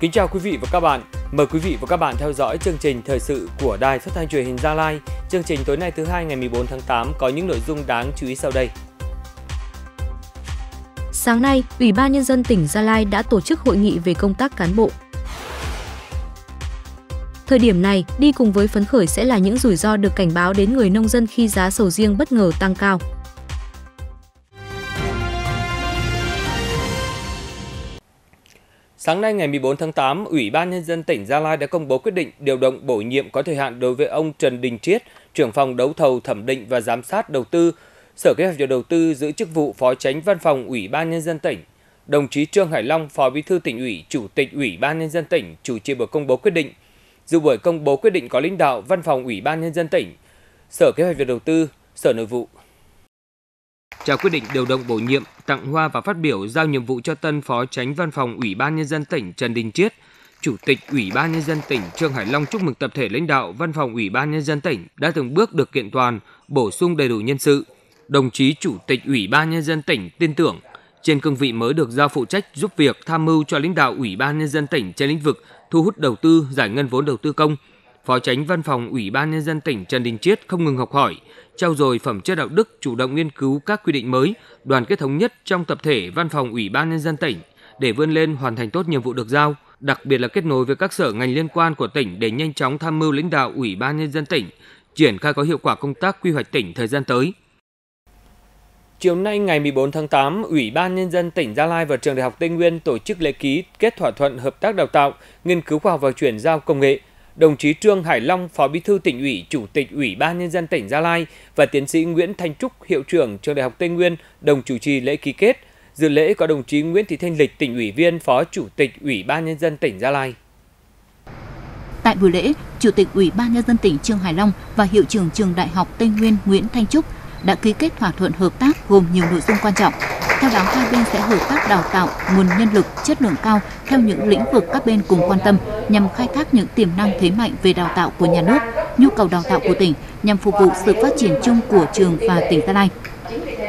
Kính chào quý vị và các bạn. Mời quý vị và các bạn theo dõi chương trình thời sự của Đài Phát thanh Truyền hình Gia Lai. Chương trình tối nay thứ hai ngày 14 tháng 8 có những nội dung đáng chú ý sau đây. Sáng nay, Ủy ban nhân dân tỉnh Gia Lai đã tổ chức hội nghị về công tác cán bộ. Thời điểm này, đi cùng với phấn khởi sẽ là những rủi ro được cảnh báo đến người nông dân khi giá sầu riêng bất ngờ tăng cao. Sáng nay ngày 14 tháng 8, Ủy ban Nhân dân tỉnh Gia Lai đã công bố quyết định điều động bổ nhiệm có thời hạn đối với ông Trần Đình Triết, trưởng phòng đấu thầu thẩm định và giám sát đầu tư, Sở Kế hoạch và Đầu tư giữ chức vụ Phó Tránh Văn phòng Ủy ban Nhân dân tỉnh. Đồng chí Trương Hải Long, Phó Bí thư tỉnh ủy, Chủ tịch Ủy ban Nhân dân tỉnh chủ trì buổi công bố quyết định. Dự buổi công bố quyết định có lãnh đạo Văn phòng Ủy ban Nhân dân tỉnh, Sở Kế hoạch và Đầu tư, Sở Nội vụ, trao quyết định điều động bổ nhiệm, tặng hoa và phát biểu giao nhiệm vụ cho tân phó tránh văn phòng Ủy ban nhân dân tỉnh Trần Đình Chiết, Chủ tịch Ủy ban nhân dân tỉnh Trương Hải Long chúc mừng tập thể lãnh đạo văn phòng Ủy ban nhân dân tỉnh đã từng bước được kiện toàn, bổ sung đầy đủ nhân sự. Đồng chí Chủ tịch Ủy ban nhân dân tỉnh tin tưởng trên cương vị mới được giao phụ trách giúp việc tham mưu cho lãnh đạo Ủy ban nhân dân tỉnh trên lĩnh vực thu hút đầu tư, giải ngân vốn đầu tư công. Phó Tránh Văn phòng Ủy ban nhân dân tỉnh Trần Đình Chiết không ngừng học hỏi, trau dồi phẩm chất đạo đức, chủ động nghiên cứu các quy định mới, đoàn kết thống nhất trong tập thể văn phòng Ủy ban nhân dân tỉnh để vươn lên hoàn thành tốt nhiệm vụ được giao, đặc biệt là kết nối với các sở ngành liên quan của tỉnh để nhanh chóng tham mưu lãnh đạo Ủy ban nhân dân tỉnh triển khai có hiệu quả công tác quy hoạch tỉnh thời gian tới. Chiều nay ngày 14 tháng 8, Ủy ban Nhân dân tỉnh Gia Lai và Trường Đại học Tây Nguyên tổ chức lễ ký kết thỏa thuận hợp tác đào tạo, nghiên cứu khoa học và chuyển giao công nghệ đồng chí Trương Hải Long, Phó Bí thư tỉnh ủy, Chủ tịch Ủy ban nhân dân tỉnh Gia Lai và tiến sĩ Nguyễn Thanh Trúc, hiệu trưởng trường Đại học Tây Nguyên đồng chủ trì lễ ký kết. Dự lễ có đồng chí Nguyễn Thị Thanh Lịch, tỉnh ủy viên, Phó Chủ tịch Ủy ban nhân dân tỉnh Gia Lai. Tại buổi lễ, Chủ tịch Ủy ban nhân dân tỉnh Trương Hải Long và hiệu trưởng trường Đại học Tây Nguyên Nguyễn Thanh Trúc đã ký kết thỏa thuận hợp tác gồm nhiều nội dung quan trọng. Theo đó, hai bên sẽ hợp tác đào tạo nguồn nhân lực chất lượng cao theo những lĩnh vực các bên cùng quan tâm nhằm khai thác những tiềm năng thế mạnh về đào tạo của nhà nước, nhu cầu đào tạo của tỉnh nhằm phục vụ sự phát triển chung của trường và tỉnh Gia Lai.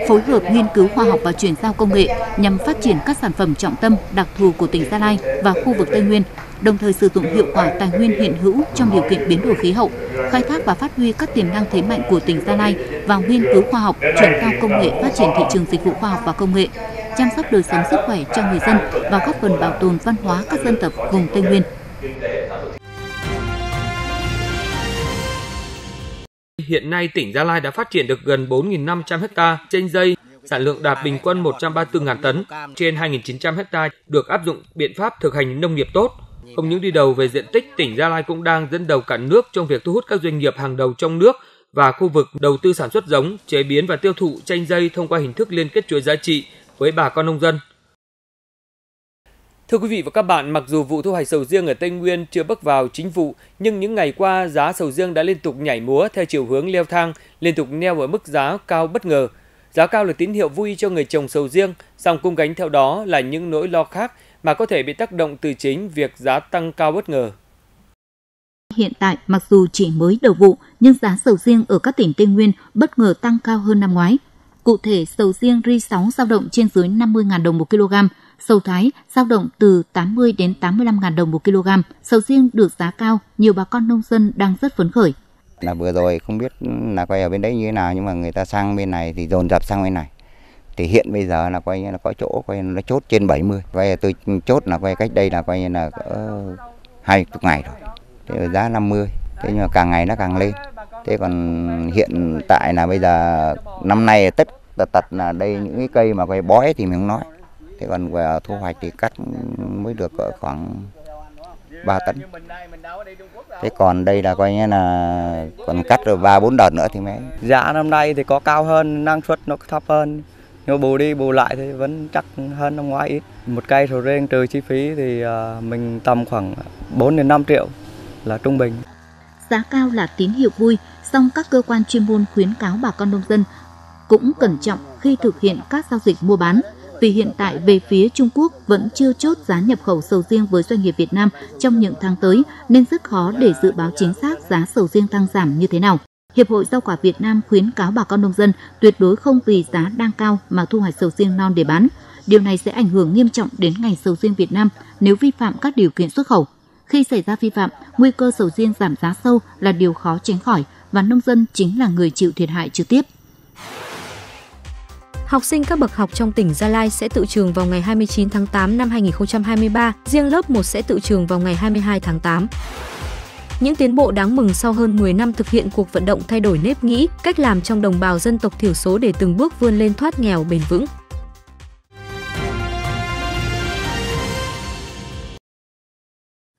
Phối hợp nghiên cứu khoa học và chuyển giao công nghệ nhằm phát triển các sản phẩm trọng tâm đặc thù của tỉnh Gia Lai và khu vực Tây Nguyên, đồng thời sử dụng hiệu quả tài nguyên hiện hữu trong điều kiện biến đổi khí hậu, khai thác và phát huy các tiềm năng thế mạnh của tỉnh Gia Lai vào nghiên cứu khoa học, chuyển giao công nghệ, phát triển thị trường dịch vụ khoa học và công nghệ, chăm sóc đời sống sức khỏe cho người dân và góp phần bảo tồn văn hóa các dân tộc vùng Tây Nguyên. Hiện nay tỉnh Gia Lai đã phát triển được gần 4.500 ha chanh dây, sản lượng đạt bình quân 134.000 tấn, trên 2.900 ha được áp dụng biện pháp thực hành nông nghiệp tốt. Không những đi đầu về diện tích, tỉnh Gia Lai cũng đang dẫn đầu cả nước trong việc thu hút các doanh nghiệp hàng đầu trong nước và khu vực đầu tư sản xuất giống, chế biến và tiêu thụ chanh dây thông qua hình thức liên kết chuỗi giá trị với bà con nông dân. Thưa quý vị và các bạn, mặc dù vụ thu hoạch sầu riêng ở Tây Nguyên chưa bước vào chính vụ, nhưng những ngày qua giá sầu riêng đã liên tục nhảy múa theo chiều hướng leo thang, liên tục neo ở mức giá cao bất ngờ. Giá cao là tín hiệu vui cho người trồng sầu riêng, song cung gánh theo đó là những nỗi lo khác mà có thể bị tác động từ chính việc giá tăng cao bất ngờ. Hiện tại, mặc dù chỉ mới đầu vụ, nhưng giá sầu riêng ở các tỉnh Tây Nguyên bất ngờ tăng cao hơn năm ngoái. Cụ thể, sầu riêng ri 6 dao động trên dưới 50.000 đồng một kg, sầu Thái dao động từ 80 đến 85 ngàn đồng một kg. Sầu riêng được giá cao, nhiều bà con nông dân đang rất phấn khởi. Là vừa rồi không biết là quay ở bên đấy như thế nào nhưng mà người ta sang bên này thì dồn dập sang bên này. Thì hiện bây giờ là quay là có chỗ quay nó chốt trên 70. Quay tôi chốt là quay cách đây là quay là hai chục ngày rồi. Thế giá 50. Thế nhưng mà càng ngày nó càng lên. Thế còn hiện tại là bây giờ, năm nay tất tật tật là đây những cái cây mà quay bói thì mình không nói thế còn về thu hoạch thì cắt mới được khoảng 3 tấn thế còn đây là coi như là còn cắt rồi ba, bốn đợt nữa thì mới giá năm nay thì có cao hơn, năng suất nó thấp hơn nhưng bù đi, bù lại thì vẫn chắc hơn năm ngoái ít. Một cây sầu riêng trừ chi phí thì à, mình tầm khoảng 4 đến 5 triệu là trung bình. Giá cao là tín hiệu vui, song các cơ quan chuyên môn khuyến cáo bà con nông dân cũng cẩn trọng khi thực hiện các giao dịch mua bán. Vì hiện tại về phía Trung Quốc vẫn chưa chốt giá nhập khẩu sầu riêng với doanh nghiệp Việt Nam trong những tháng tới, nên rất khó để dự báo chính xác giá sầu riêng tăng giảm như thế nào. Hiệp hội Rau quả Việt Nam khuyến cáo bà con nông dân tuyệt đối không vì giá đang cao mà thu hoạch sầu riêng non để bán. Điều này sẽ ảnh hưởng nghiêm trọng đến ngành sầu riêng Việt Nam nếu vi phạm các điều kiện xuất khẩu. Khi xảy ra vi phạm, nguy cơ sầu riêng giảm giá sâu là điều khó tránh khỏi và nông dân chính là người chịu thiệt hại trực tiếp. Học sinh các bậc học trong tỉnh Gia Lai sẽ tự trường vào ngày 29 tháng 8 năm 2023, riêng lớp 1 sẽ tự trường vào ngày 22 tháng 8. Những tiến bộ đáng mừng sau hơn 10 năm thực hiện cuộc vận động thay đổi nếp nghĩ, cách làm trong đồng bào dân tộc thiểu số để từng bước vươn lên thoát nghèo bền vững.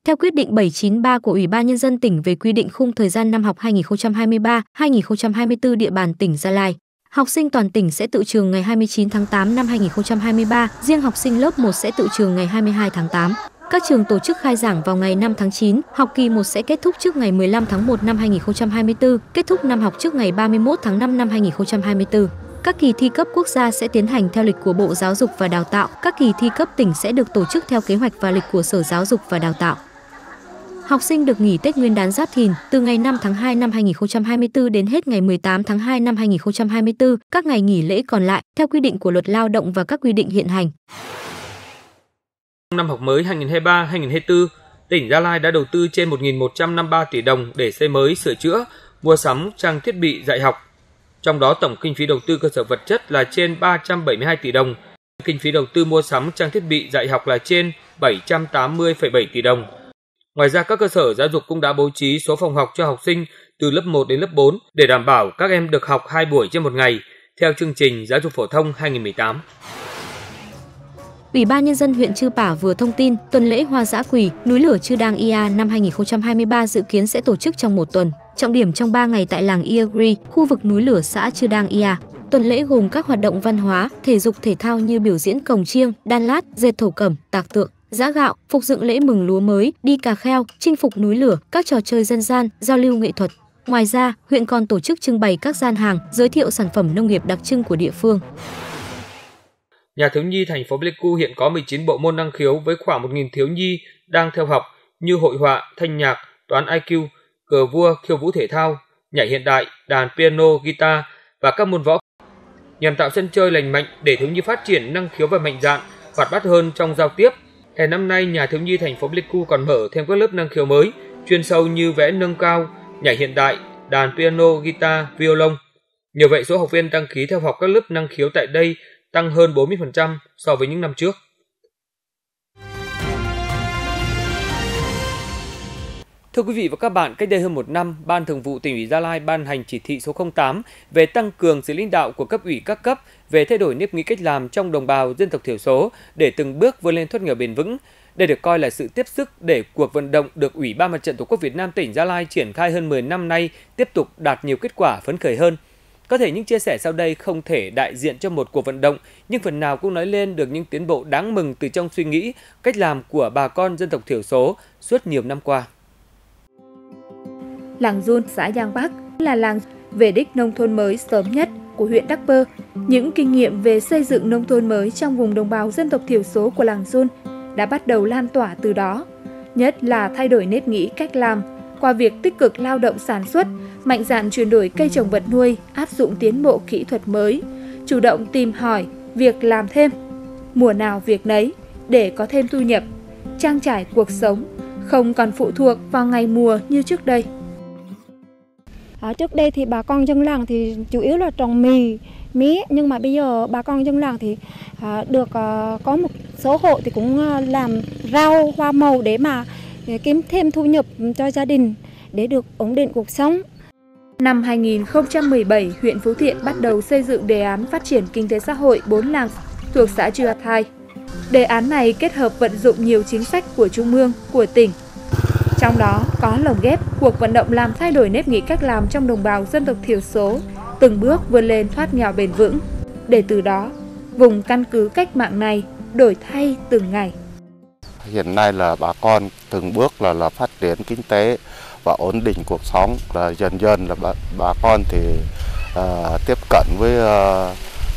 Theo quyết định 793 của Ủy ban Nhân dân tỉnh về quy định khung thời gian năm học 2023-2024 địa bàn tỉnh Gia Lai, học sinh toàn tỉnh sẽ tự trường ngày 29 tháng 8 năm 2023, riêng học sinh lớp 1 sẽ tự trường ngày 22 tháng 8. Các trường tổ chức khai giảng vào ngày 5 tháng 9, học kỳ 1 sẽ kết thúc trước ngày 15 tháng 1 năm 2024, kết thúc năm học trước ngày 31 tháng 5 năm 2024. Các kỳ thi cấp quốc gia sẽ tiến hành theo lịch của Bộ Giáo dục và Đào tạo, các kỳ thi cấp tỉnh sẽ được tổ chức theo kế hoạch và lịch của Sở Giáo dục và Đào tạo. Học sinh được nghỉ Tết Nguyên đán Giáp Thìn từ ngày 5 tháng 2 năm 2024 đến hết ngày 18 tháng 2 năm 2024, các ngày nghỉ lễ còn lại theo quy định của Luật Lao động và các quy định hiện hành. Năm học mới 2023-2024, tỉnh Gia Lai đã đầu tư trên 1.153 tỷ đồng để xây mới, sửa chữa, mua sắm trang thiết bị dạy học. Trong đó tổng kinh phí đầu tư cơ sở vật chất là trên 372 tỷ đồng, kinh phí đầu tư mua sắm trang thiết bị dạy học là trên 780,7 tỷ đồng. Ngoài ra các cơ sở giáo dục cũng đã bố trí số phòng học cho học sinh từ lớp 1 đến lớp 4 để đảm bảo các em được học 2 buổi trên một ngày theo chương trình giáo dục phổ thông 2018. Ủy ban Nhân dân huyện Chư Pả vừa thông tin tuần lễ Hoa Giã Quỳ, núi lửa Chư Đang Ia năm 2023 dự kiến sẽ tổ chức trong một tuần, trọng điểm trong 3 ngày tại làng Iagri, khu vực núi lửa xã Chư Đang Ia. Tuần lễ gồm các hoạt động văn hóa, thể dục thể thao như biểu diễn cồng chiêng, đan lát, dệt thổ cẩm, tạc tượng, giã gạo, phục dựng lễ mừng lúa mới, đi cà kheo, chinh phục núi lửa, các trò chơi dân gian, giao lưu nghệ thuật. Ngoài ra, huyện còn tổ chức trưng bày các gian hàng, giới thiệu sản phẩm nông nghiệp đặc trưng của địa phương. Nhà thiếu nhi thành phố Pleiku hiện có 19 bộ môn năng khiếu với khoảng 1.000 thiếu nhi đang theo học như hội họa, thanh nhạc, toán IQ, cờ vua, khiêu vũ thể thao, nhảy hiện đại, đàn piano, guitar và các môn võ. Nhằm tạo sân chơi lành mạnh để thiếu nhi phát triển năng khiếu và mạnh dạn, hoạt bát hơn trong giao tiếp, hè năm nay nhà thiếu nhi thành phố Pleiku còn mở thêm các lớp năng khiếu mới, chuyên sâu như vẽ nâng cao, nhảy hiện đại, đàn piano, guitar, violon. Nhờ vậy số học viên đăng ký theo học các lớp năng khiếu tại đây tăng hơn 40% so với những năm trước. Thưa quý vị và các bạn, cách đây hơn một năm, Ban Thường vụ tỉnh ủy Gia Lai ban hành chỉ thị số 08 về tăng cường sự lãnh đạo của cấp ủy các cấp về thay đổi nếp nghĩ cách làm trong đồng bào dân tộc thiểu số để từng bước vươn lên thoát nghèo bền vững. Đây được coi là sự tiếp sức để cuộc vận động được Ủy ban Mặt trận Tổ quốc Việt Nam tỉnh Gia Lai triển khai hơn 10 năm nay tiếp tục đạt nhiều kết quả phấn khởi hơn. Có thể những chia sẻ sau đây không thể đại diện cho một cuộc vận động, nhưng phần nào cũng nói lên được những tiến bộ đáng mừng từ trong suy nghĩ, cách làm của bà con dân tộc thiểu số suốt nhiều năm qua. Làng Jun, xã Giang Bắc là làng về đích nông thôn mới sớm nhất của huyện Đắc Pơ. Những kinh nghiệm về xây dựng nông thôn mới trong vùng đồng bào dân tộc thiểu số của làng Jun đã bắt đầu lan tỏa từ đó, nhất là thay đổi nếp nghĩ cách làm qua việc tích cực lao động sản xuất, mạnh dạn chuyển đổi cây trồng vật nuôi, áp dụng tiến bộ kỹ thuật mới, chủ động tìm hỏi, việc làm thêm, mùa nào việc nấy để có thêm thu nhập, trang trải cuộc sống, không còn phụ thuộc vào ngày mùa như trước đây. À, trước đây thì bà con dân làng thì chủ yếu là trồng mì, mía nhưng mà bây giờ bà con dân làng thì à, được à, có một số hộ thì cũng à, làm rau hoa màu để mà kiếm thêm thu nhập cho gia đình để được ổn định cuộc sống. Năm 2017, huyện Phú Thiện bắt đầu xây dựng đề án phát triển kinh tế xã hội bốn làng thuộc xã Chư Thai. Đề án này kết hợp vận dụng nhiều chính sách của Trung ương, của tỉnh. Trong đó có lồng ghép cuộc vận động làm thay đổi nếp nghĩ cách làm trong đồng bào dân tộc thiểu số, từng bước vươn lên thoát nghèo bền vững. Để từ đó, vùng căn cứ cách mạng này đổi thay từng ngày. Hiện nay là bà con từng bước là là phát triển kinh tế và ổn định cuộc sống là dần dần là bà, bà con thì uh, tiếp cận với uh,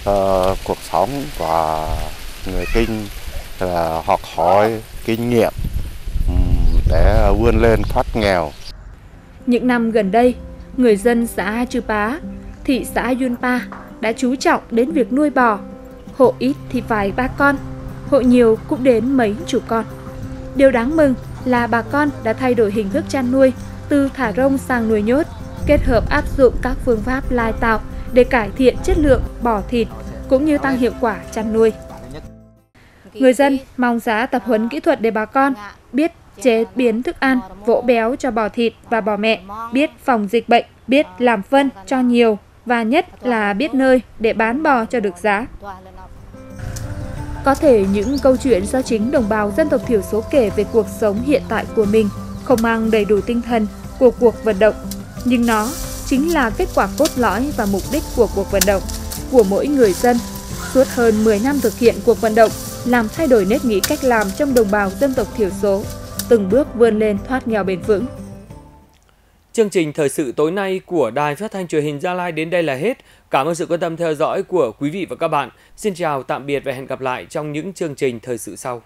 uh, cuộc sống và người kinh là học hỏi kinh nghiệm um, để vươn lên thoát nghèo. Những năm gần đây, người dân xã Chư Pá, thị xã Yunpa đã chú trọng đến việc nuôi bò. hộ ít thì vài ba con, hộ nhiều cũng đến mấy chục con. Điều đáng mừng là bà con đã thay đổi hình thức chăn nuôi từ thả rông sang nuôi nhốt, kết hợp áp dụng các phương pháp lai tạo để cải thiện chất lượng bò thịt cũng như tăng hiệu quả chăn nuôi. Người dân mong giá tập huấn kỹ thuật để bà con biết chế biến thức ăn, vỗ béo cho bò thịt và bò mẹ, biết phòng dịch bệnh, biết làm phân cho nhiều và nhất là biết nơi để bán bò cho được giá. Có thể những câu chuyện do chính đồng bào dân tộc thiểu số kể về cuộc sống hiện tại của mình không mang đầy đủ tinh thần của cuộc vận động, nhưng nó chính là kết quả cốt lõi và mục đích của cuộc vận động của mỗi người dân. Suốt hơn 10 năm thực hiện cuộc vận động, làm thay đổi nếp nghĩ cách làm trong đồng bào dân tộc thiểu số, từng bước vươn lên thoát nghèo bền vững. Chương trình thời sự tối nay của Đài Phát thanh Truyền hình Gia Lai đến đây là hết. Cảm ơn sự quan tâm theo dõi của quý vị và các bạn. Xin chào, tạm biệt và hẹn gặp lại trong những chương trình thời sự sau.